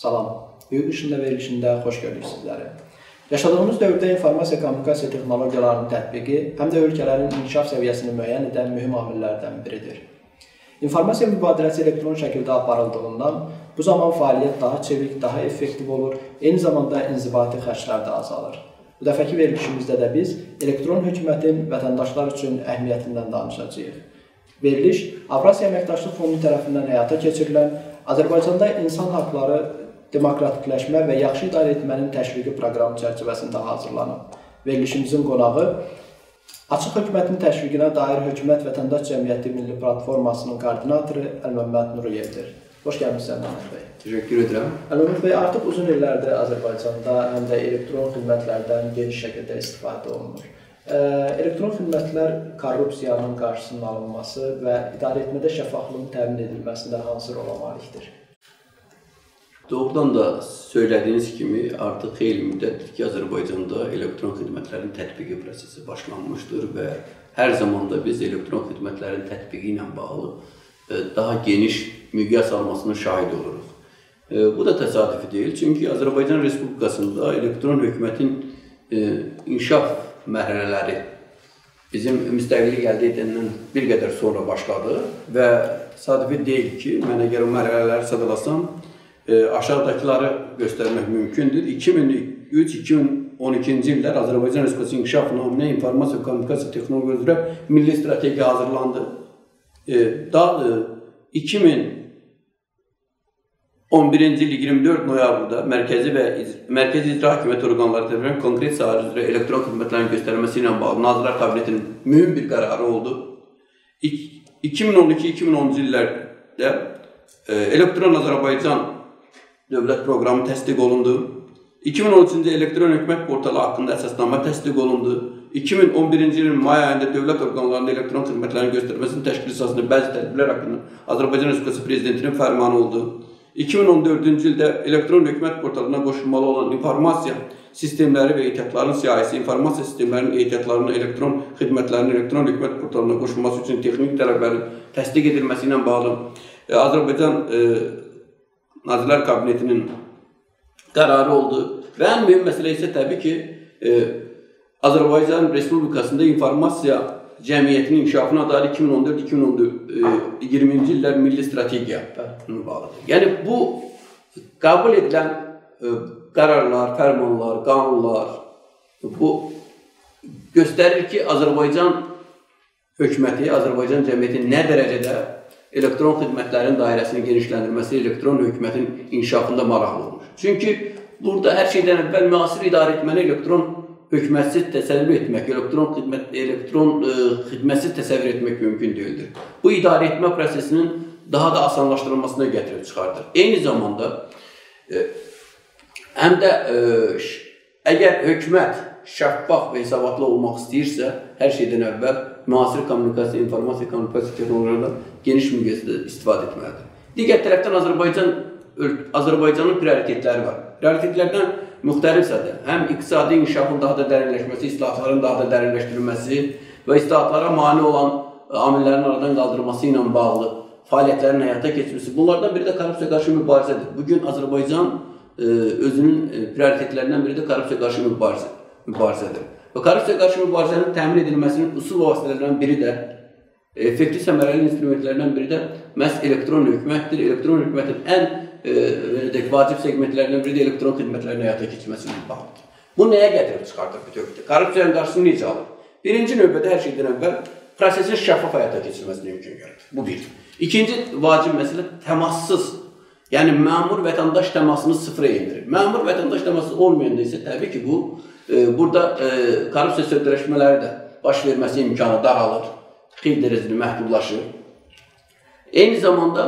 Salam. Böyük işində verilişində xoş gördük sizləri. Yaşadığımız dövrdə informasiya kommunikasiya texnologiyalarının tətbiqi həm də ölkələrin inkişaf səviyyəsini müəyyən edən mühüm amillərdən biridir. İnformasiya mübadiləsi elektron şəkildə aparıldığından bu zaman fəaliyyət daha çevik, daha effektiv olur, eyni zamanda inzibati xərclər də azalır. Bu dəfəki verilişimizdə də biz elektron hökumətin vətəndaşlar üçün əhəmiyyətindən danışacağıq. Veriliş Avrasiya Əməkdaşlıq Fondu tərəfindən həyata keçirilən Azərbaycanda insan haqları demokratikləşmə və yaxşı idarə etmənin təşviqi proqramı çərçivəsində hazırlanıb. Verilişimizin qonağı Açıq hökumətin təşviqinə dair Hökumət Vətəndaş Cəmiyyəti Milli Platformasının koordinatoru Əlməmməd Nuriyevdir. Xoş gəlmisiniz Əlməmməd bəy. Təşəkkür edirəm. Əlməmməd bəy, artıq uzun illərdir Azərbaycanda həm də elektron xidmətlərdən geniş şəkildə istifadə olunur. Elektron xidmətlər korrupsiyanın qarşısının alınması və idarə etmədə şəffaflığın təmin edilməsində hansı rola malikdir? Doğrudan da söylədiyiniz kimi artıq xeyli müddətdir ki, Azərbaycanda elektron xidmətlərin tətbiqi prosesi başlanmışdır və hər zaman da biz elektron xidmətlərin tətbiqi ilə bağlı e, daha geniş miqyas almasının şahid oluruq. E, bu da təsadüfi deyil, çünki Azərbaycan Respublikasında elektron hökumətin e, inkişaf mərhələləri bizim müstəqillik əldə edəndən bir qədər sonra başladı və təsadüfi deyil ki, mən əgər o mərhələləri sadalasam, e, aşağıdakıları göstərmək mümkündür. 2003-2012-ci illər Azərbaycan Respublikası İnkişaf naminə informasiya kommunikasiya texnologiya üzrə milli strategiya hazırlandı. E, daha e, 2011-ci il 24 noyabrda mərkəzi və mərkəzi icra hakimiyyəti orqanları tərəfindən konkret sahələr üzrə elektron xidmətlərin göstərilməsi ilə bağlı Nazirlər Kabinetinin mühüm bir qərarı oldu. 2012-2010-cu illərdə e, Elektron Azərbaycan dövlət proqramı təsdiq olundu. 2013-cü elektron hökumət portalı haqqında əsasnamə təsdiq olundu. 2011-ci ilin may ayında dövlət orqanlarında elektron xidmətlərin göstərməsinin təşkil əsasında bəzi tədbirlər haqqında Azərbaycan Respublikası prezidentinin fərmanı oldu. 2014-cü ildə elektron hökumət portalına qoşulmalı olan informasiya sistemləri və ehtiyatların siyahisi, informasiya sistemlərinin ehtiyatlarının elektron xidmətlərinin elektron hökumət portalına qoşulması üçün texnik tələblərin təsdiq edilməsi ilə bağlı e, Azərbaycan e, Nazirlər Kabinetinin qərarı oldu. Və ən mühüm məsələ isə təbii ki, e, Azərbaycan Respublikasında informasiya cəmiyyətinin inkişafına dair 2014-2020-ci illər milli strategiya bağlıdır. Yəni bu qəbul edilən e, qərarlar, fərmanlar, qanunlar bu göstərir ki, Azərbaycan hökuməti, Azərbaycan cəmiyyəti nə dərəcədə elektron xidmətlərin dairəsinin genişləndirməsi elektron hökumətin inkişafında maraqlı olmuş. Çünki burada hər şeydən əvvəl müasir idarə etməni elektron hökumətsiz təsəvvür etmək, elektron xidmət elektron ə, e, xidmətsiz təsəvvür etmək mümkün deyildir. Bu idarə etmə prosesinin daha da asanlaşdırılmasına gətirib çıxardır. Eyni zamanda ə, e, həm də ə, e, əgər hökumət şəffaf və hesabatlı olmaq istəyirsə, hər şeydən əvvəl müasir kommunikasiya, informasiya kommunikasiya texnologiyalarından geniş miqyasda istifadə etməlidir. Digər tərəfdən Azərbaycan Azərbaycanın prioritetləri var. Prioritetlərdən müxtəlifsədir. Həm iqtisadi inkişafın daha da dərinləşməsi, islahatların daha da dərinləşdirilməsi və islahatlara mane olan amillərin aradan qaldırılması ilə bağlı fəaliyyətlərin həyata keçirilməsi. Bunlardan biri də korrupsiya qarşı mübarizədir. Bu gün Azərbaycan e, özünün e, prioritetlərindən biri də korrupsiya qarşı mübarizə, mübarizədir. Və korrupsiya qarşı mübarizənin təmin edilməsinin usul vasitələrindən biri də effektiv səmərəli instrumentlərindən biri də məhz elektron hökumətdir. Elektron hökumətin ən e, deyək, vacib segmentlərindən biri də elektron xidmətlərin həyata keçirilməsi ilə bağlıdır. Bu nəyə gətirib çıxardır bütövlükdə? Korrupsiyanın qarşısını necə alır? Birinci növbədə hər şeydən əvvəl prosesin şəffaf həyata keçirilməsini mümkün görür. Bu bir. İkinci vacib məsələ təmassız Yəni məmur vətəndaş təmasını sıfıra endirir. Məmur vətəndaş təması olmayanda isə təbii ki, bu e, burada e, korrupsiya sövdələşmələri də baş verməsi imkanı daralır xeyli dərəcədə məhdudlaşır. Eyni zamanda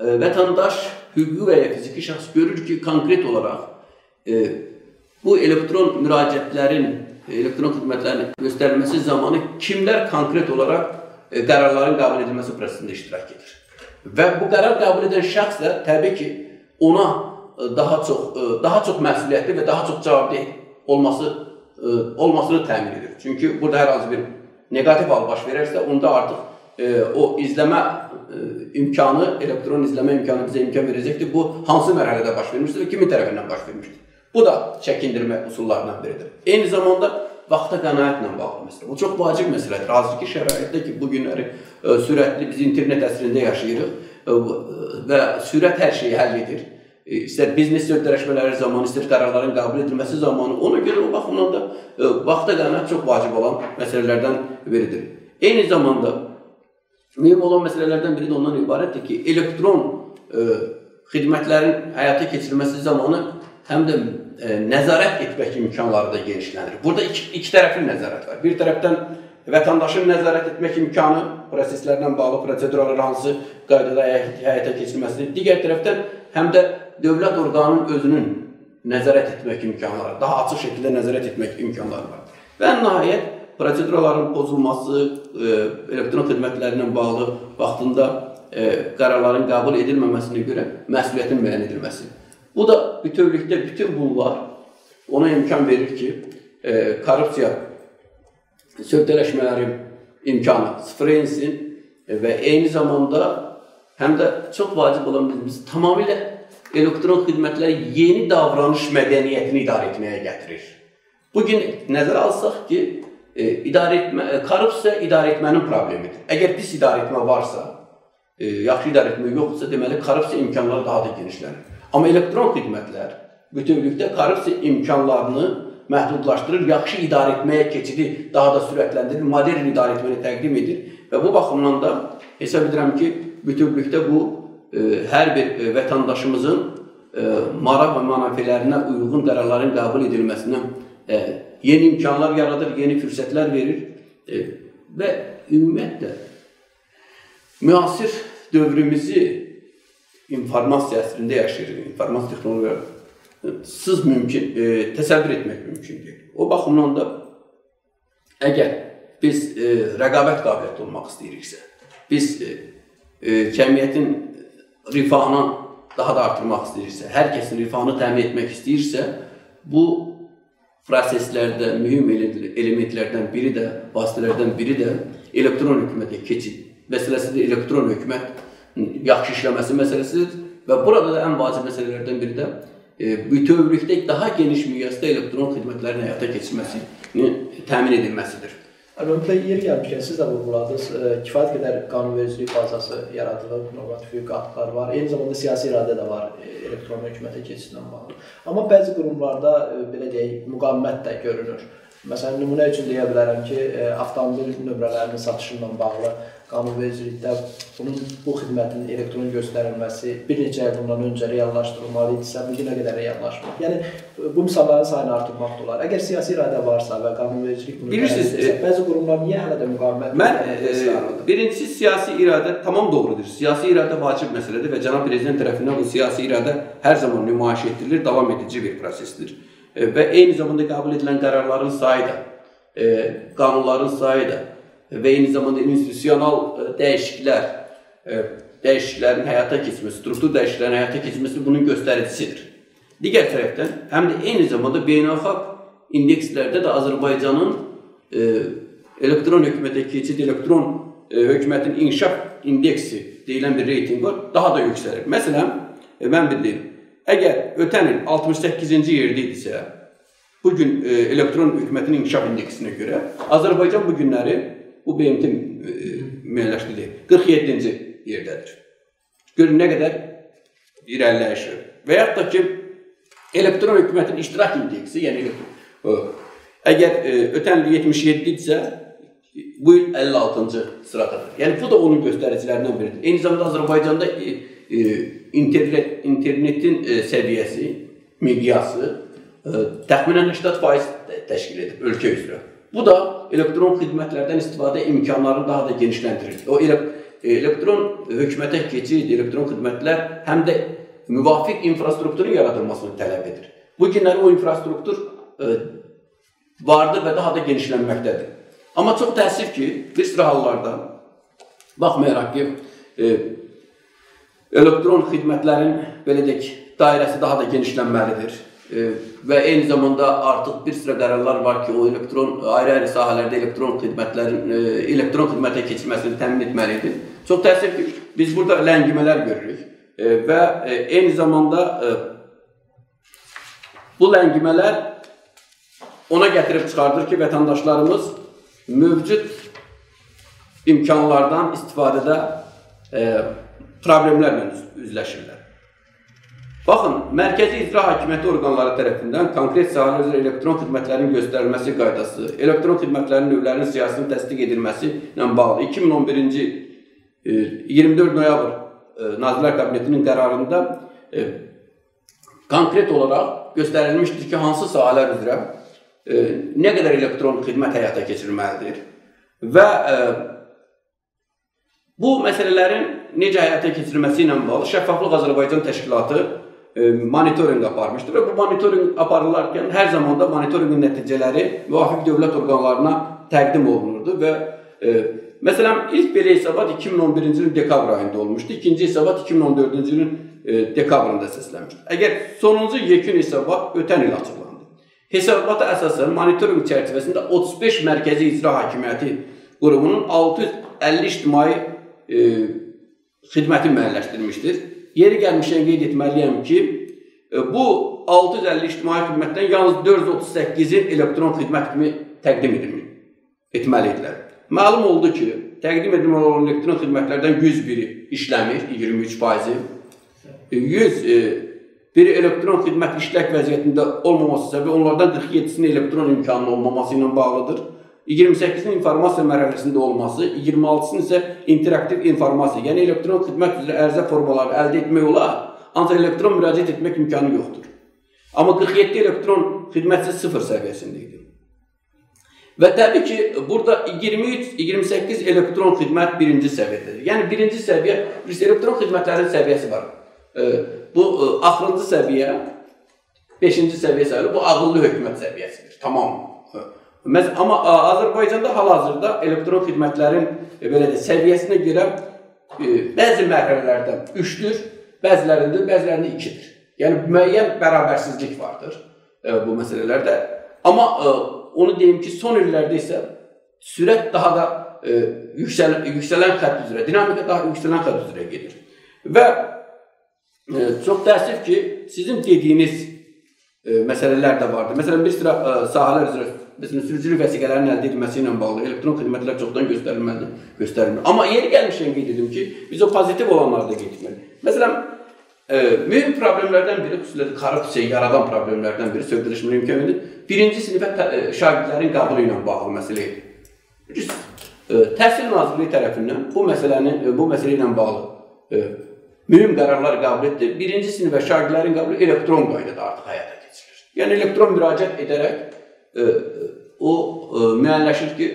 e, vətəndaş hüquqi və ya fiziki şəxs görür ki, konkret olaraq e, bu elektron müraciətlərin, elektron xidmətlərin göstərilməsi zamanı kimlər konkret olaraq e, qərarların qəbul edilməsi prosesində iştirak edir. Və bu qərar qəbul edən şəxs də təbii ki, ona e, daha çox e, daha çox məsuliyyətli və daha çox cavabdeh olması e, olmasını təmin edir. Çünki burada hər hansı bir neqativ hal baş verərsə, onda artıq e, o izləmə e, imkanı, elektron izləmə imkanı bizə imkan verəcəkdir. Bu hansı mərhələdə baş vermişdir və kimin tərəfindən baş vermişdir? Bu da çəkindirmə üsullarından biridir. Eyni zamanda vaxta qənaətlə bağlı məsələ. Bu çox vacib məsələdir. Hazırki şəraitdə ki, bu günləri e, sürətli biz internet əsrində yaşayırıq e, və sürət hər şeyi həll edir. İstər biznes sözləşmələri zamanı, istər qərarların qəbul edilməsi zamanı, ona görə o baxımdan da e, vaxta qənaət çox vacib olan məsələlərdən biridir. Eyni zamanda mühüm olan məsələlərdən biri də ondan ibarətdir ki, elektron e, xidmətlərin həyata keçirilməsi zamanı həm də e, nəzarət etmək imkanları da genişlənir. Burada iki, iki tərəfli nəzarət var. Bir tərəfdən vətəndaşın nəzarət etmək imkanı proseslərlə bağlı prosedurlar hansı qaydada həyata keçirilməsidir. Digər tərəfdən həm də dövlət orqanının özünün nəzarət etmək imkanları, daha açıq şəkildə nəzarət etmək imkanları var. Və nəhayət proseduraların pozulması, e, elektron xidmətlərlə bağlı vaxtında e, qərarların qəbul edilməməsinə görə məsuliyyətin müəyyən edilməsi. Bu da bütövlükdə bütün bunlar ona imkan verir ki, e, korrupsiya sövdələşmələri imkanı sıfıra insin və eyni zamanda həm də çox vacib olan biz tamamilə elektron xidmətlər yeni davranış mədəniyyətini idarə etməyə gətirir. Bu gün nəzərə alsaq ki, e, idarə etmə e, korrupsiya idarə etmənin problemidir. Əgər pis idarə etmə varsa, e, yaxşı idarə etmə yoxdursa, deməli korrupsiya imkanları daha da genişlənir. Amma elektron xidmətlər bütövlükdə korrupsiya imkanlarını məhdudlaşdırır, yaxşı idarə etməyə keçidi daha da sürətləndirir, modern idarə etməni təqdim edir və bu baxımdan da hesab edirəm ki, bütövlükdə bu hər bir e, vətəndaşımızın e, maraq və mənafələrinə uyğun qərarların qəbul edilməsinə e, yeni imkanlar yaradır, yeni fürsətlər verir və ümumiyyətlə müasir dövrümüzü informasiya əsrində yaşayırıq. İnformasiya texnologiyasız mümkün, e, təsəvvür etmək mümkün deyil. O baxımdan da əgər biz e, rəqabət qabiliyyətli olmaq istəyiriksə, biz e, e, cəmiyyətin rifahını daha da artırmaq istəyirsə, hər kəsin rifahını təmin etmək istəyirsə, bu proseslərdə mühüm elementlərdən biri də, vasitələrdən biri də elektron hökumətə keçid məsələsidir, elektron hökumət yaxşı işləməsi məsələsidir və burada da ən vacib məsələlərdən biri də e, bütövlükdə daha geniş miqyasda elektron xidmətlərin həyata keçirilməsini təmin edilməsidir. Ümumiyyətlə yer gəlmişkən siz də vurğuladınız, e, kifayət qədər qanunvericilik bazası yaradılıb, normativ qatlar var, eyni zamanda siyasi iradə də var e, elektron hökumətə keçidlə bağlı. Amma bəzi qurumlarda e, belə deyək, müqavimət də görünür. Məsələn, nümunə üçün deyə bilərəm ki, avtomobil nömrələrinin satışı ilə bağlı qanunvericilikdə bunun bu xidmətin elektron göstərilməsi bir neçə il bundan öncə reallaşdırılmalı idisə, bu günə qədər reallaşmır. Yəni bu misalların sayını artırmaq da olar. Əgər siyasi iradə varsa və qanunvericilik bunu bilirsiniz, etsə, bəzi qurumlar niyə hələ də müqavimət Mən e, birincisi siyasi iradə tamam doğrudur. Siyasi iradə vacib məsələdir və cənab prezident tərəfindən bu siyasi iradə hər zaman nümayiş etdirilir, davam edici bir prosesdir. E, və eyni zamanda qəbul edilən qərarların sayı da, e, qanunların sayı da və eyni zamanda institusional e, dəyişikliklər, e, dəyişikliklərin həyata keçməsi, struktur dəyişikliklərin həyata keçməsi bunun göstəricisidir. Digər tərəfdən, həm də eyni zamanda beynəlxalq indekslərdə də Azərbaycanın e, elektron hökumətə keçid, elektron hökumətin inkişaf indeksi deyilən bir reytinq var, daha da yüksəlir. Məsələn, mən bildim, əgər ötən il 68-ci yerdə idisə, bu gün elektron hökumətin inkişaf indeksinə görə Azərbaycan bu günləri bu BMT müəyyənləşdirdi. 47-ci yerdədir. Görün nə qədər irəliləyiş. Və yaxud da ki, elektron hökumətin iştirak indeksi, yəni o, əgər e, ötən il 77 idisə, bu il 56-cı sıradadır. Yəni bu da onun göstəricilərindən biridir. Eyni zamanda Azərbaycanda e, e, internet internetin e, səviyyəsi, miqyası e, təxminən 80% təşkil edib ölkə üzrə. Bu da elektron xidmətlərdən istifadə imkanlarını daha da genişləndirir. O ele elektron hökumətə keçid, elektron xidmətlər həm də müvafiq infrastrukturun yaradılmasını tələb edir. Bu günləri o infrastruktur e, vardır və daha da genişlənməkdədir. Amma çox təəssüf ki, bir sıra hallarda baxmayaraq ki, e, elektron xidmətlərin belə deyək, dairəsi daha da genişlənməlidir. E, və eyni zamanda artıq bir sıra qərarlar var ki, o elektron ayrı-ayrı sahələrdə elektron xidmətlərin e, elektron xidmətə keçirilməsini təmin etməlidir. Çox təəssüf ki, biz burada ləngimələr görürük e, və e, eyni zamanda bu ləngimələr ona gətirib çıxardır ki, vətəndaşlarımız mövcud imkanlardan istifadədə problemlərlə üzləşirlər. Baxın, mərkəzi icra hakimiyyəti orqanları tərəfindən konkret sahələr üzrə elektron xidmətlərin göstərilməsi qaydası, elektron xidmətlərin növlərinin siyasətinin təsdiq edilməsi ilə bağlı 2011-ci 24 e, noyabr e, Nazirlər Kabinetinin qərarında e, konkret olaraq göstərilmişdir ki, hansı sahələr üzrə nə qədər elektron xidmət həyata keçirilməlidir və bu məsələlərin necə həyata keçirilməsi ilə bağlı Şəffaflıq Azərbaycan Təşkilatı monitorinq aparmışdı və bu monitorinq aparılarkən hər zamanda monitorinqin nəticələri müvafiq dövlət orqanlarına təqdim olunurdu və e, məsələn ilk belə hesabat 2011-ci ilin dekabr ayında olmuşdu, ikinci hesabat 2014-cü ilin e, dekabrında səslənmişdi. Əgər sonuncu yekun hesabat ötən il açıqlandı. Hesabata əsasən monitorinq çərçivəsində 35 mərkəzi icra hakimiyyəti qurumunun 650 ictimai e, xidməti müəyyənləşdirmişdir. Yeri gəlmişən qeyd etməliyəm ki, e, bu 650 ictimai xidmətdən yalnız 438-i elektron xidmət kimi təqdim edilmir, etməlidirlər. Məlum oldu ki, təqdim edilməli olan elektron xidmətlərdən 101-i işləmir, 23%-i. 100 e, biri elektron xidmət işlək vəziyyətində olmaması səbəbi onlardan 47-sinin elektron imkanının olmaması ilə bağlıdır. 28-nin informasiya mərhələsində olması, 26-sının isə interaktiv informasiya, yəni elektron xidmət üzrə ərizə formaları əldə etmək olar, ancaq elektron müraciət etmək imkanı yoxdur. Amma 47 elektron xidmətçi sıfır səviyyəsində idi. Və təbii ki, burada 23-28 elektron xidmət birinci səviyyədir. Yəni, birinci səviyyə, elektron xidmətlərin səviyyəsi var. Bu, axırıncı səviyyə, beşinci səviyyə sayılır, bu ağıllı hökumət səviyyəsidir, tamam. Məs amma Azərbaycanda hal-hazırda elektron xidmətlərin e, belə də səviyyəsinə görə e, bəzi mərhələlərdə 3-dür, bəzilərində, bəzilərində 2-dir. Yəni müəyyən bərabərsizlik vardır e, bu məsələlərdə. Amma onu deyim ki, son illərdə isə sürət daha da yüksəl yüksələn xətt üzrə, dinamika daha yüksələn xətt üzrə gedir. Və çox təəssüf ki, sizin dediyiniz məsələlər də vardır. Məsələn, bir sıra sahələr üzrə Məsələn, sürücülük vəsiqələrinin əldə edilməsi ilə bağlı elektron xidmətlər çoxdan göstərilməlidir, göstərilmir. Amma yeri gəlmişkən qeyd edim ki, biz o pozitiv olanları da qeyd etməliyik. Məsələn, e, mühüm problemlərdən biri, xüsusilə korrupsiya yaradan problemlərdən biri sövdələşmə imkanıdır. Birinci sinifə e, şagirdlərin qəbulu ilə bağlı məsələ idi. E, Təhsil Nazirliyi tərəfindən bu məsələni e, bu məsələ ilə bağlı e, mühüm qərarlar qəbul etdi. Birinci sinifə şagirdlərin qəbulu elektron qaydada artıq həyata keçirilir. Yəni elektron müraciət edərək o müəyyənləşir ki,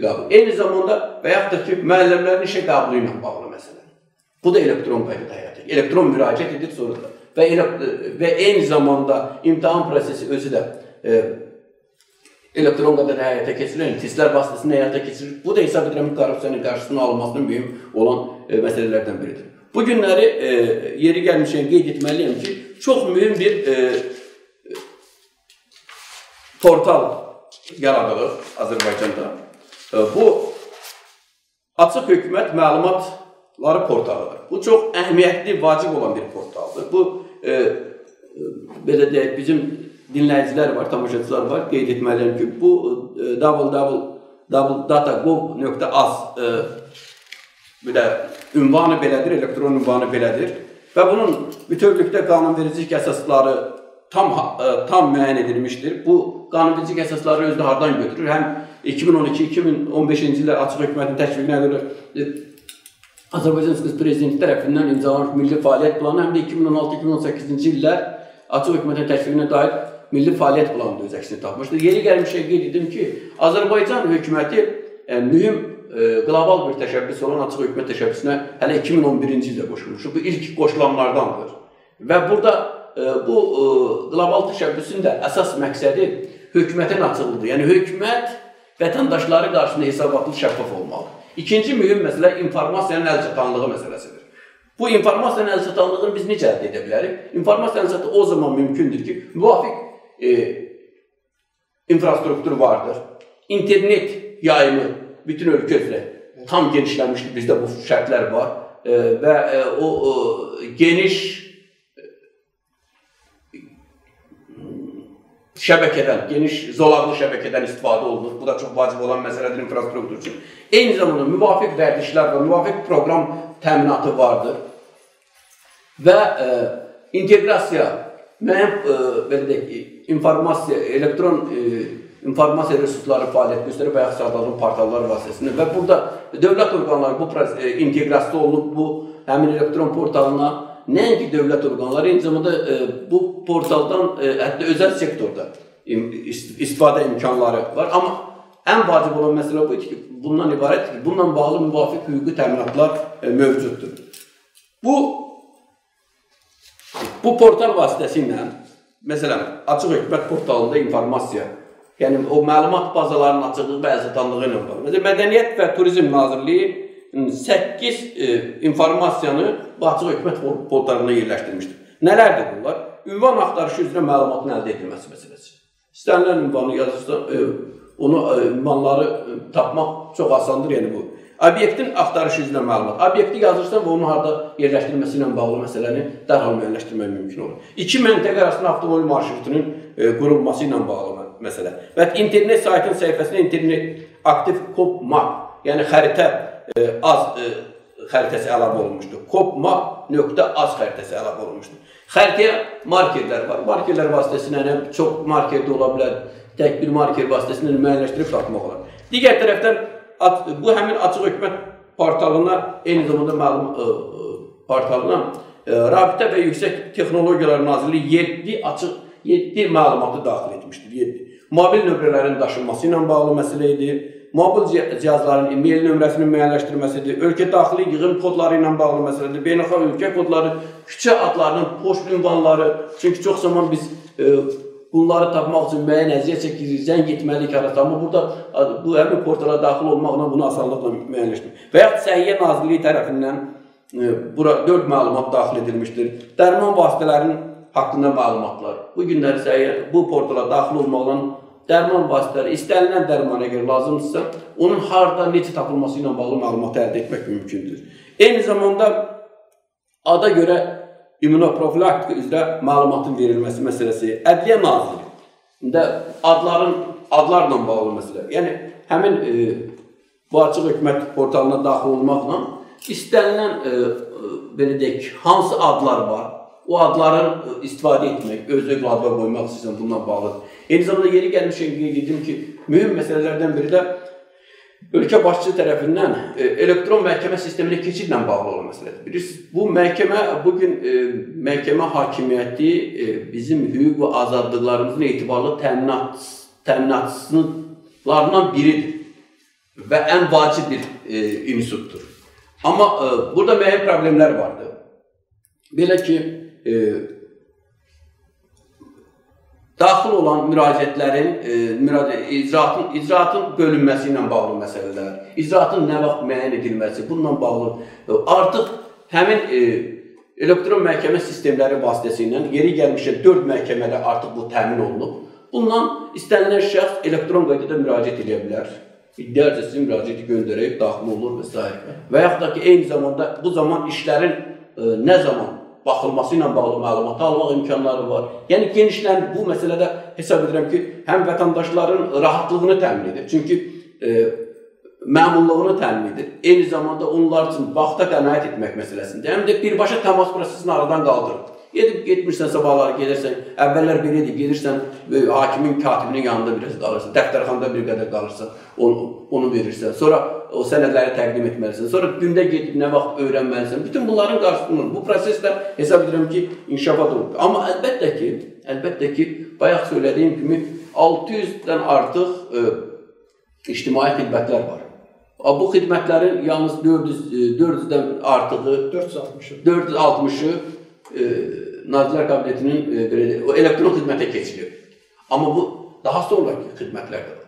qəbul. Eyni zamanda və yaxud da ki, müəllimlərin işə qəbulu ilə bağlı məsələ. Bu da elektron qaydada həyata. Elektron müraciət edir sonra da. Və, elə, və eyni zamanda imtahan prosesi özü də e, elektron qaydada həyata keçirilir, testlər vasitəsilə həyata keçirilir. Bu da hesab edirəm korrupsiyanın qarşısının alınmasının mühüm olan e, məsələlərdən biridir. Bu günləri e, yeri gəlmişkən qeyd etməliyəm ki, çox mühüm bir e, portal yaradılır Azərbaycanda. E, bu açıq hökumət məlumatları portalıdır. Bu çox əhəmiyyətli, vacib olan bir portaldır. Bu e, e, belə deyək, bizim dinləyicilər var, tamaşaçılar var. Qeyd etməliyəm ki, bu e, www.datagov.az e, belə ünvanı belədir, elektron ünvanı belədir və bunun bütövlükdə qanunvericilik əsasları tam e, tam müəyyən edilmişdir. Bu qanunvericilik əsasları özü də hardan götürür? Həm 2012-2015-ci ildə açıq hökumətin təşviqinə görə e, Azərbaycan Respublikası prezidenti tərəfindən imzalanmış milli fəaliyyət planı, həm də 2016-2018-ci illər açıq hökumətin təşviqinə dair milli fəaliyyət planı da öz əksini tapmışdır. Yeri gəlmişə qeyd edim ki, Azərbaycan hökuməti e, mühüm e, qlobal bir təşəbbüs olan açıq hökumət təşəbbüsünə hələ 2011-ci ildə qoşulmuşdur. Bu ilk qoşulanlardandır. Və burada bu qlobal təşəbbüsün də əsas məqsədi hökumətin açıqlıdır. Yəni hökumət vətəndaşları qarşısında hesabatlı şəffaf olmalıdır. İkinci mühüm məsələ informasiyanın əlçatanlığı məsələsidir. Bu informasiyanın əlçatanlığını biz necə əldə edə bilərik? İnformasiyanın əlçatanlığı o zaman mümkündür ki, müvafiq e, infrastruktur vardır. İnternet yayımı bütün ölkə üzrə tam genişlənmişdir. Bizdə bu şərtlər var e, və e, o, o geniş şəbəkədən, geniş zolaqlı şəbəkədən istifadə olunur. Bu da çox vacib olan məsələdir infrastruktur üçün. Eyni zamanda müvafiq vərdişlər və müvafiq proqram təminatı vardır. Və e, inteqrasiya müəyyən e, belə deyək informasiya, elektron e, informasiya resursları fəaliyyət göstərir və yaxud saxladığım portallar vasitəsilə və burada dövlət orqanları bu e, inteqrasiya olunub bu həmin elektron portalına nəinki dövlət orqanları, eyni zamanda e, bu portaldan e, hətta özəl sektorda istifadə imkanları var. Amma ən vacib olan məsələ bu ki, bundan ibarətdir ki, bununla bağlı müvafiq hüquqi təminatlar e, mövcuddur. Bu bu portal vasitəsilə məsələn, açıq hökumət portalında informasiya, yəni o məlumat bazalarının açıqlığı və əzədanlığı ilə bağlı. Məsələn, Mədəniyyət və Turizm Nazirliyi 8 e, informasiyanı açıq hökumət portalına yerləşdirmişdir. Nələrdir bunlar? Ünvan axtarışı üzrə məlumatın əldə edilməsi məsələsi. İstənilən ünvanı yazırsa, e, onu e, ünvanları e, tapmaq çox asandır, yəni bu. Obyektin axtarışı üzrə məlumat. Obyekti yazırsan və onun harda yerləşdirilməsi ilə bağlı məsələni dərhal müəyyənləşdirmək mümkün olur. İki məntəqə arasında avtomobil marşrutunun e, qurulması ilə bağlı məsələ. Və internet saytın səhifəsində internet aktiv kop map, yəni xəritə e, az e, xəritəsi əlavə olunmuşdur. Kopma.az xəritəsi əlavə olunmuşdur. Xəritəyə markerlər var. Markerlər vasitəsilə həm çox marker də ola bilər, tək bir marker vasitəsilə müəyyənləşdirib tapmaq olar. Digər tərəfdən bu həmin açıq hökumət portalına eyni zamanda məlum ə, e, e, portalına ə, e, Rabitə və Yüksək Texnologiyalar Nazirliyi 7 açıq 7 məlumatı daxil etmişdir. 7. Mobil nömrələrin daşınması ilə bağlı məsələ idi mobil cihazların e-mail nömrəsinin müəyyənləşdirməsidir, ölkə daxili yığım kodları ilə bağlı məsələdir, beynəlxalq ölkə kodları, küçə adlarının poçt ünvanları, çünki çox zaman biz e, bunları tapmaq üçün müəyyən əziyyət çəkirik, zəng etməliyik arasında, amma burada bu həmin portala daxil olmaqla bunu asanlıqla müəyyənləşdirir. Və yaxud Səhiyyə Nazirliyi tərəfindən e, bura 4 məlumat daxil edilmişdir. Dərman vasitələrinin haqqında məlumatlar. Bu günləri səhiyyə bu portala daxil olmaqla dərman vasitələri, istənilən dərman əgər lazımdırsa, onun harda, necə tapılması ilə bağlı məlumat əldə etmək mümkündür. Eyni zamanda ada görə immunoprofilaktika üzrə məlumatın verilməsi məsələsi, Ədliyyə Nazirliyində adların adlarla bağlı məsələ. Yəni həmin e, bu açıq hökumət portalına daxil olmaqla istənilən e, e, belə deyək, hansı adlar var, o adların istifadə etmək, öz övladıma qoymaq istəyirsən bununla bağlıdır. Eyni zamanda yeri gəlmişkən qeyd edim ki, mühüm məsələlərdən biri də ölkə başçısı tərəfindən e, elektron məhkəmə sisteminə keçidlə bağlı olan məsələdir. Bilirsiniz, bu məhkəmə bu gün e, məhkəmə hakimiyyəti e, bizim hüquq və azadlıqlarımızın etibarlı təminat təminatçılarından biridir və ən vacib bir e, institutdur. Amma e, burada müəyyən problemlər vardır. Belə ki, e, daxil olan müraciətlərin e, müraciət icraatın icraatın bölünməsi ilə bağlı məsələlər, icraatın nə vaxt müəyyən edilməsi, bununla bağlı e, artıq həmin e, elektron məhkəmə sistemləri vasitəsilə yeri gəlmişə 4 məhkəmədə artıq bu təmin olunub. Bundan istənilən şəxs elektron qaydada müraciət edə bilər. İddiaca sizin müraciəti göndərib daxil olur və s. Və yaxud da ki, eyni zamanda bu zaman işlərin e, nə zaman baxılması ilə bağlı məlumat almaq imkanları var. Yəni genişlən bu məsələdə hesab edirəm ki, həm vətəndaşların rahatlığını təmin edir. Çünki e, məmulluğunu təmin edir. Eyni zamanda onlar üçün vaxta qənaət etmək məsələsində həm də birbaşa təmas prosesini aradan qaldırır. Gedib getmirsən sabahları gedirsən, əvvəllər belə idi, gedirsən e, hakimin, katibinin yanında biraz qalırsan, dəftərxanada bir qədər qalırsan, onu, onu verirsən. Sonra o sənədləri təqdim etməlisən. Sonra gündə gedib nə vaxt öyrənməlisən. Bütün bunların qarşısında bu proseslər hesab edirəm ki, inkişafat olur. Amma əlbəttə ki, əlbəttə ki, bayaq söylədiyim kimi 600-dən artıq ə, e, ictimai xidmətlər var. Bu xidmətlərin yalnız 400 400-dən e, artığı 460-ı 460-ı e, Nazirlər Kabinetinin e, belə o elektron xidmətə keçilir. Amma bu daha sonrakı xidmətlərdə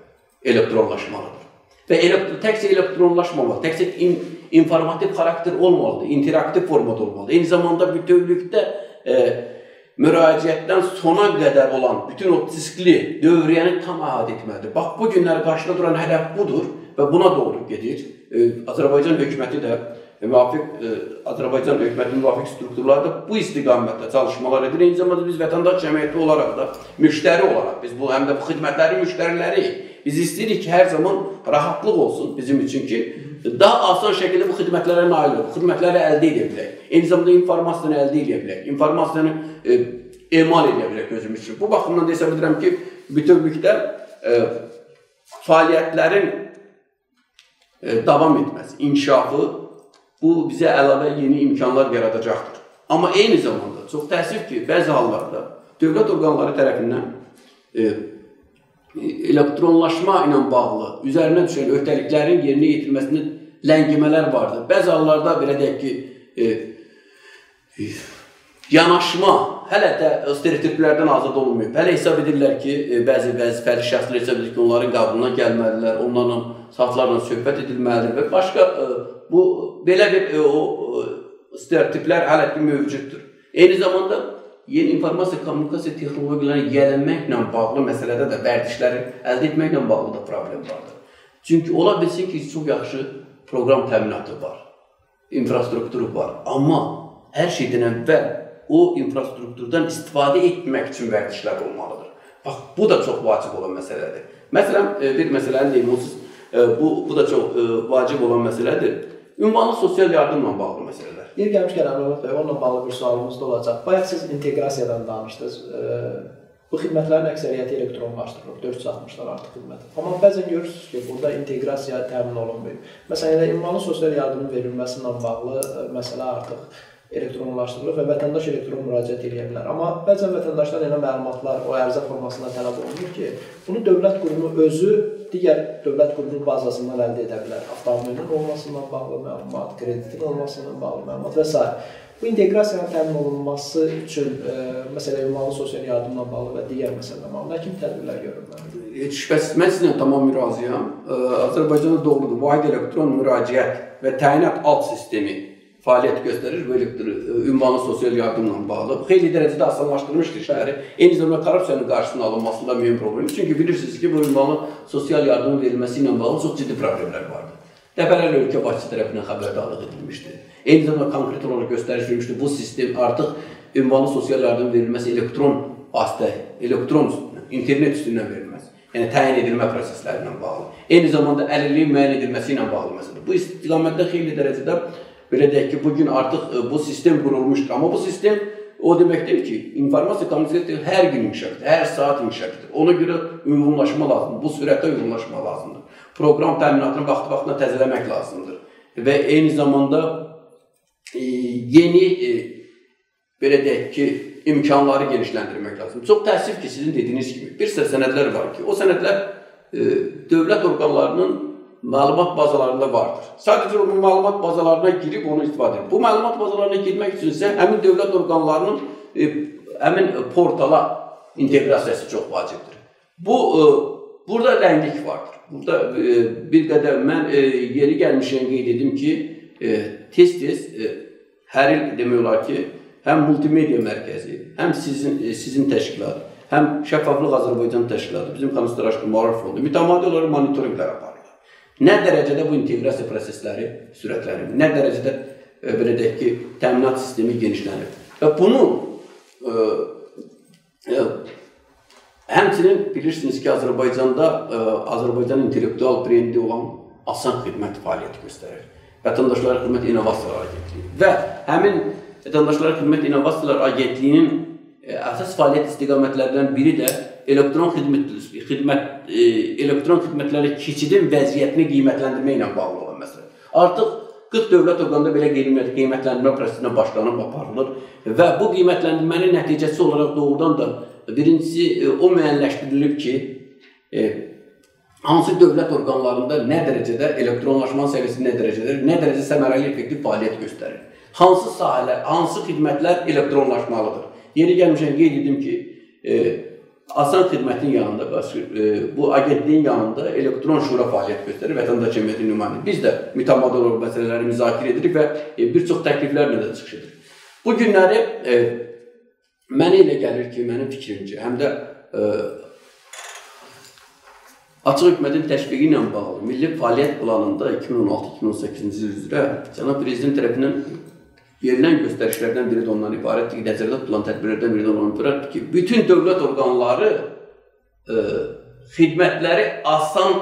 elektronlaşmalıdır. Və elektron, təkcə elektronlaşmamalı, təkcə in, informativ xarakter olmalıdır, interaktiv formada olmalıdır. Eyni zamanda bütövlükdə e, müraciətdən sona qədər olan bütün o diskli dövriyyəni tam əhatə etməlidir. Bax, bu günlər qarşıda duran hədəf budur və buna doğru gedir. Azərbaycan hökuməti də müvafiq Azərbaycan hökumətinin müvafiq strukturları da bu istiqamətdə çalışmalar edir. Eyni zamanda biz vətəndaş cəmiyyəti olaraq da, müştəri olaraq, biz bu həm də bu xidmətlərin müştəriləri biz istəyirik ki, hər zaman rahatlıq olsun bizim üçün ki, daha asan şəkildə bu xidmətlərə nail olub, xidmətləri əldə edə bilək. Eyni zamanda informasiyanı əldə edə bilək, informasiyanı e, emal edə bilək özümüz üçün. Bu baxımdan da hesab edirəm ki, bütövlükdə e, fəaliyyətlərin e, davam etməsi, inkişafı bu bizə əlavə yeni imkanlar yaradacaqdır. Amma eyni zamanda çox təəssüf ki, bəzi hallarda dövlət orqanları tərəfindən e, elektronlaşma ilə bağlı üzərinə düşən öhdəliklərin yerinə yetirilməsində ləngimələr vardır. Bəzi hallarda belə deyək ki, e, e, yanaşma hələ də stereotiplərdən azad olunmayıb. Hələ hesab edirlər ki, e, bəzi vəzifəli şəxslər hesab edir ki, onların qabına gəlməlidirlər, onlarla saatlarla söhbət edilməlidir və başqa e, bu belə bir e, o stereotiplər hələ ki mövcuddur. Eyni zamanda yeni informasiya kommunikasiya texnologiyalarına yiyələnməklə bağlı məsələdə də vərdişləri əldə etməklə bağlı da problem vardır. Çünki ola bilsin ki, çox yaxşı proqram təminatı var, infrastrukturu var, amma hər şeydən əvvəl o infrastrukturdan istifadə etmək üçün vərdişlər olmalıdır. Bax, bu da çox vacib olan məsələdir. Məsələn, e, bir məsələni deyim, onsuz e, bu, bu da çox e, vacib olan məsələdir. Ünvanlı sosial yardımla bağlı məsələlər. Yer gəlmişkən Əmrullah bəy, onunla bağlı bir sualımız da olacaq. Bayaq siz inteqrasiyadan danışdınız. Bu xidmətlərin əksəriyyəti elektronlaşdırılıb, 460-lar artıq xidmət. Amma bəzən görürsüz ki, burada inteqrasiya təmin olunmuyor. Məsələn, elə ünvanlı sosial yardımın verilməsi ilə bağlı məsələ artıq elektronlaşdırılır və vətəndaş elektron müraciət edə bilər. Amma bəzən vətəndaşlar elə məlumatlar o ərizə formasında tələb olunur ki, bunu dövlət qurumu özü digər dövlət qurumunun bazasından əldə edə bilər. Avtomobilin olmasından bağlı məlumat, kreditin olmasından bağlı məlumat və s. Bu inteqrasiyanın təmin olunması üçün e, məsələ ünvanlı sosial yardımla bağlı və digər məsələlərlə bağlı nə kimi tədbirlər görülməlidir? Heç şübhəsiz mən sizinlə tamam razıyam. Azərbaycanda doğrudur. Vahid elektron müraciət və təyinat alt sistemi fəaliyyət göstərir bu elektr ünvanlı sosial yardımla bağlı. Xeyli dərəcədə asanlaşdırmışdır işləri. Eyni zamanda korrupsiyanın qarşısının alınmasında mühüm problem. Çünki bilirsiniz ki, bu ünvanlı sosial yardımın verilməsi ilə bağlı çox ciddi problemlər vardır. Dəfələrlə ölkə başçısı tərəfindən xəbərdarlıq edilmişdi. Eyni zamanda konkret olaraq göstəriş verilmişdi. Bu sistem artıq ünvanlı sosial yardım verilməsi elektron vasitə, elektron internet üstündən verilməz. Yəni təyin edilmə prosesləri ilə bağlı. Eyni zamanda əlilliyin müəyyən edilməsi ilə bağlı məsələdir. Bu istiqamətdə xeyli dərəcədə belə deyək ki, bu gün artıq e, bu sistem qurulmuşdur. Amma bu sistem o deməkdir ki, informasiya kommunikasiya hər gün inkişaf edir, hər saat inkişaf edir. Ona görə uyğunlaşma lazımdır, bu sürətdə uyğunlaşma lazımdır. Proqram təminatını vaxt-vaxtına təzələmək lazımdır. Və eyni zamanda e, yeni e, belə deyək ki, imkanları genişləndirmək lazımdır. Çox təəssüf ki, sizin dediyiniz kimi bir sənədlər var ki, o sənədlər e, dövlət orqanlarının məlumat bazalarında vardır. Sadəcə o məlumat bazalarına girib onu istifadə edir. Bu məlumat bazalarına girmək üçün isə həmin dövlət orqanlarının e, həmin portala inteqrasiyası çox vacibdir. Bu e, burada rənglik vardır. Burada e, bir qədər mən e, yeri gəlmişkən qeyd edim ki, e, tez-tez e, hər il demək olar ki, həm multimedia mərkəzi, həm sizin e, sizin təşkilat, həm Şəffaflıq Azərbaycan təşkilatı, bizim Konstitusiya Maarif Fondu mütəmadi olaraq monitorinqlər aparır. Nə dərəcədə bu inteqrasiya prosesləri sürətlənir, nə dərəcədə e, belə deyək ki, təminat sistemi genişlənir. Və bunu e, e, həmçinin bilirsiniz ki, Azərbaycanda e, Azərbaycan intellektual brendi olan Asan Xidmət fəaliyyət göstərir. Vətəndaşlara Xidmət İnnovasiyalar Agentliyi və həmin Vətəndaşlara Xidmət İnnovasiyalar Agentliyinin e, əsas fəaliyyət istiqamətlərindən biri də elektron xidmət xidmət e, elektron xidmətləri keçidin vəziyyətini qiymətləndirmə ilə bağlı olan məsələ. Artıq 40 dövlət orqanında belə qiymət qiymətləndirmə prosesinə başlanıb aparılır və bu qiymətləndirmənin nəticəsi olaraq doğrudan da birincisi e, o müəyyənləşdirilib ki, e, hansı dövlət orqanlarında nə dərəcədə elektronlaşma səviyyəsi nə dərəcədə, nə dərəcə səmərəli effektiv fəaliyyət göstərir. Hansı sahələr, hansı xidmətlər elektronlaşmalıdır. Yeri gəlmişən qeyd edim ki, e, Asan xidmətin yanında, e, bu agentliyin yanında elektron şura fəaliyyət göstərir, vətəndaş cəmiyyəti nümayəndə. Biz də mütəmadi olaraq məsələləri müzakirə edirik və e, bir çox təkliflərlə də çıxış edirik. Bu günləri e, mənə elə gəlir ki, mənim fikrimcə, həm də ə, Açıq hökumətin təşviqi ilə bağlı Milli Fəaliyyət Planında 2016-2018-ci il üzrə cənab prezident tərəfindən verilən göstərişlərdən biri də ondan ibarətdir ki, nəzərdə tutulan tədbirlərdən biri də ondan ibarətdir ki, bütün dövlət orqanları ə, xidmətləri asan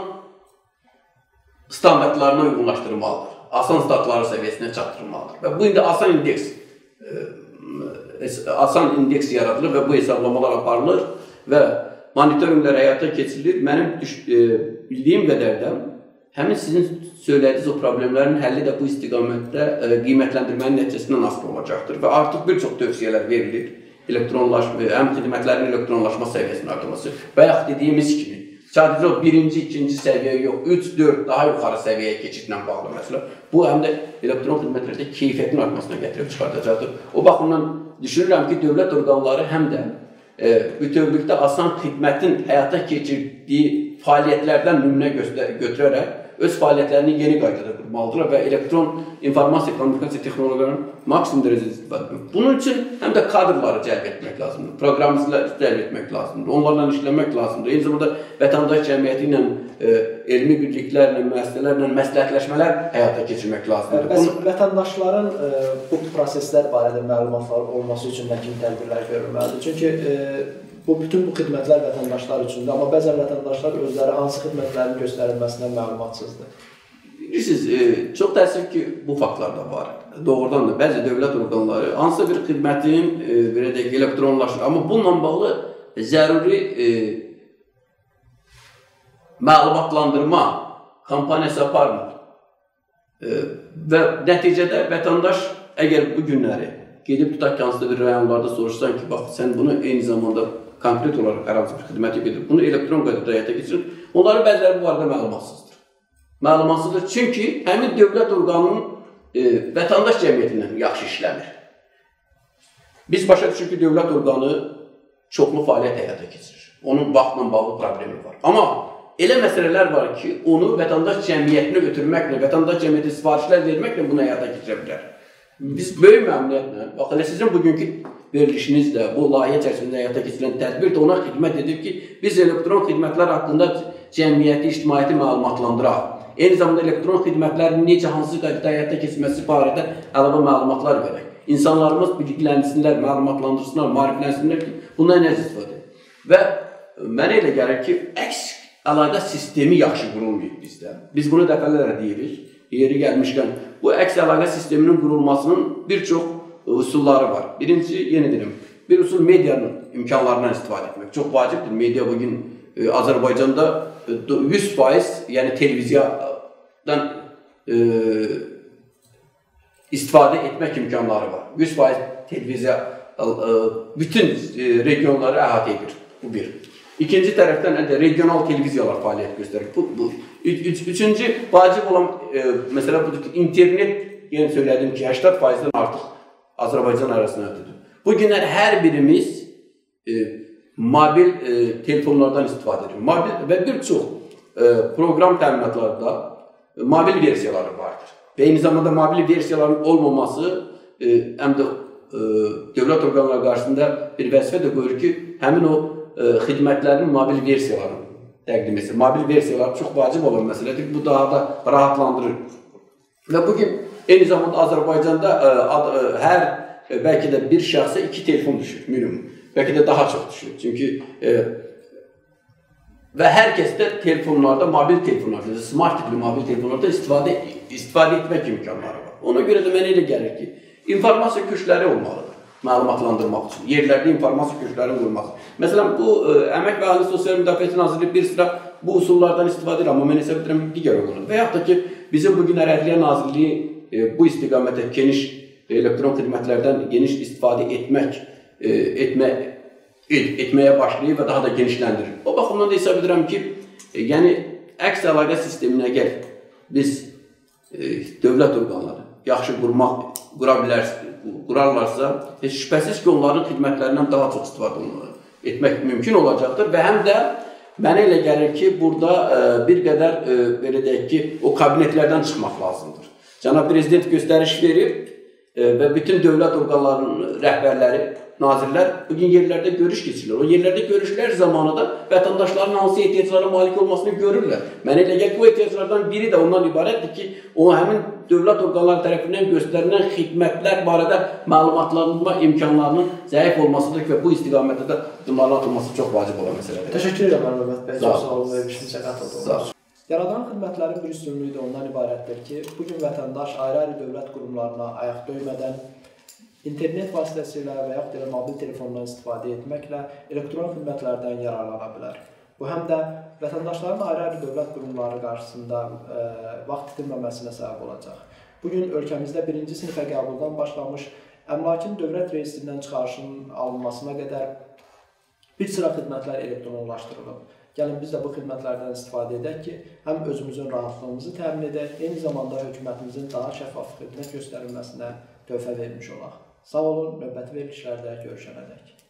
standartlarına uyğunlaşdırmalıdır. Asan standartları səviyyəsinə çatdırmalıdır. Və bu indi asan indeks ə, asan indeks yaradılır və bu hesablamalar aparılır və monitorinqlər həyata keçirilir. Mənim düş, e, bildiyim qədərdən həmin sizin söylədiyiniz o problemlərin həlli də bu istiqamətdə e, qiymətləndirmənin nəticəsindən asılı olacaqdır və artıq bir çox tövsiyələr verilir. Elektronlaşma, həm xidmətlərin elektronlaşma səviyyəsinin artırılması və yaxud dediyimiz kimi sadəcə o birinci, ikinci səviyyə yox, 3, 4 daha yuxarı səviyyəyə keçidlə bağlı məsələ. Bu həm də elektron xidmətlərdə keyfiyyətin artmasına gətirib çıxardacaqdır. O baxımdan düşünürəm ki, dövlət orqanları həm də e, bütövlükdə asan xidmətin həyata keçirdiyi fəaliyyətlərdən nümunə götürərək öz fəaliyyətlərini yeni qaydada qurmalıdırlar və elektron informasiya kommunikasiya texnologiyalarının maksimum dərəcədə istifadə etmək. Bunun üçün həm də kadrları cəlb etmək lazımdır, proqramistləri cəlb etmək lazımdır, onlarla işləmək lazımdır. Eyni zamanda vətəndaş cəmiyyəti ilə e, elmi birliklərlə, müəssisələrlə məsləhətləşmələr həyata keçirmək lazımdır. Bəs Bunu... vətəndaşların e, bu proseslər barədə məlumatlar olması üçün nə kimi tədbirlər görülməlidir? Çünki e, Bu bütün bu xidmətlər vətəndaşlar üçündür, amma bəzən vətəndaşlar özləri hansı xidmətlərin göstərilməsindən məlumatsızdır. Bilirsiniz, e, çox təəssüf ki, bu faktlar da var. Doğrudan da bəzi dövlət orqanları hansısa bir xidmətin e, belə deyək elektronlaşır, amma bununla bağlı zəruri e, məlumatlandırma kampaniyası aparmır. E, və nəticədə vətəndaş əgər bu günləri gedib tutaq ki, hansısa bir rayonlarda soruşsan ki, bax sən bunu eyni zamanda konkret olaraq hər hansı bir xidməti gedir. Bunu elektron qaydada həyata keçirir. Onların bəziləri bu barədə məlumatsızdır. Məlumatsızdır çünki həmin dövlət orqanının e, vətəndaş cəmiyyətindən yaxşı işləmir. Biz başa düşürük ki, dövlət orqanı çoxlu fəaliyyət həyata keçirir. Onun vaxtla bağlı problemi var. Amma elə məsələlər var ki, onu vətəndaş cəmiyyətinə ötürməklə, vətəndaş cəmiyyətinə sifarişlər verməklə bunu həyata keçirə bilər. Biz böyük məmnuniyyətlə, bax elə sizin bugünkü verilişinizlə bu layihə çərçivəsində həyata keçirilən tədbir də ona xidmət edib ki, biz elektron xidmətlər haqqında cəmiyyəti, ictimaiyyəti məlumatlandıraq. Eyni zamanda elektron xidmətlərin necə hansı qaydada həyata keçirilməsi barədə əlavə məlumatlar verək. İnsanlarımız biliklənsinlər, məlumatlandırsınlar, maariflənsinlər ki, bundan nə istifadə edir. Və mənə elə gəlir ki, əks əlaqə sistemi yaxşı qurulmayıb bizdə. Biz bunu dəfələrlə deyirik. Yeri gəlmişkən, bu əks əlaqə sisteminin qurulmasının bir çox üsulları var. Birincisi, yenə deyirəm, bir usul medianın imkanlarından istifadə etmək. Çox vacibdir. Media bugün e, Azərbaycanda e, 100% yəni televiziyadan e, istifadə etmək imkanları var. 100% televiziya e, bütün e, regionları əhatə edir. Bu bir. İkinci tərəfdən də regional televiziyalar fəaliyyət göstərir. Bu, bu. Üç, üçüncü vacib olan e, məsələ budur ki, internet, yenə söylədim ki, 80%-dən artıq Azərbaycan arasındadır. Bu günlər hər birimiz e, mobil e, telefonlardan istifadə edirik. Mobil və bir çox e, proqram təminatlarında e, mobil versiyaları vardır. Və eyni zamanda mobil versiyaların olmaması e, həm də e, dövlət orqanları qarşısında bir vəzifə də qoyur ki, həmin o e, xidmətlərin mobil versiyalarını təqdim etsin. Mobil versiyalar çox vacib olan məsələdir. Bu daha da rahatlandırır. Və bu gün Eyni zamanda Azərbaycanda ə, e, ad, ə, e, hər ə, e, bəlkə də bir şəxsə 2 telefon düşür minimum. Bəlkə də daha çox düşür. Çünki ə, və hər kəsdə telefonlarda, mobil telefonlarda, smart tipli mobil telefonlarda istifadə istifadə etmək imkanları var. Ona görə də mənə elə gəlir ki, informasiya köşkləri olmalıdır məlumatlandırmaq üçün, yerlərdə informasiya köşklərinin qurulması. Məsələn, bu ə, Əmək və Əhali Sosial Müdafiəsi Nazirliyi bir sıra bu üsullardan istifadə edir, amma mən hesab edirəm digər orqanlar. Və yaxud da ki, bizim bu gün Ədliyyə Nazirliyi bu istiqamətə geniş elektron xidmətlərdən geniş istifadə etmək e, etmə et, etməyə başlayıb və daha da genişləndirir. O baxımdan da hesab edirəm ki, e, yəni əks əlaqə sisteminə əgər biz dövlət orqanları yaxşı qurmaq qura bilər qurarlarsa, heç şübhəsiz ki, onların xidmətlərindən daha çox istifadə etmək mümkün olacaqdır və həm də mənə elə gəlir ki, burada bir qədər belə deyək ki, o kabinetlərdən çıxmaq lazımdır. Cənab prezident göstəriş verib e, və bütün dövlət orqanlarının rəhbərləri nazirlər bu gün yerlərdə görüş keçirirlər. O yerlərdə görüşlər zamanı da vətəndaşların hansı ehtiyaclara malik olmasını görürlər. Mənə elə gəlir ki, o ehtiyaclardan biri də ondan ibarətdir ki, o həmin dövlət orqanları tərəfindən göstərilən xidmətlər barədə məlumatlandırma imkanlarının zəif olmasıdır və bu istiqamətdə də bunların atılması çox vacib olan məsələdir. Təşəkkür edirəm Məhəmməd bəy. Sağ olun verilişinizə Sağ qatıldığınız olun. Üçün. Yaradılan xidmətlərin bir üstünlüyü də ondan ibarətdir ki, bu gün vətəndaş ayrı-ayrı dövlət qurumlarına ayaq döymədən internet vasitəsilə və yaxud da mobil telefondan istifadə etməklə elektron xidmətlərdən yararlana bilər. Bu həm də vətəndaşların ayrı-ayrı dövlət qurumları qarşısında ə, vaxt itirməməsinə səbəb olacaq. Bu gün ölkəmizdə 1-ci sinifə qəbuldan başlamış əmlakın dövlət reyestrindən çıxarışının alınmasına qədər bir sıra xidmətlər elektronlaşdırılıb. Gəlin biz də bu xidmətlərdən istifadə edək ki, həm özümüzün rahatlığımızı təmin edək, eyni zamanda hökumətimizin daha şəffaf xidmət göstərilməsinə töhfə vermiş olaq. Sağ olun, növbəti verilişlərdə görüşənədək.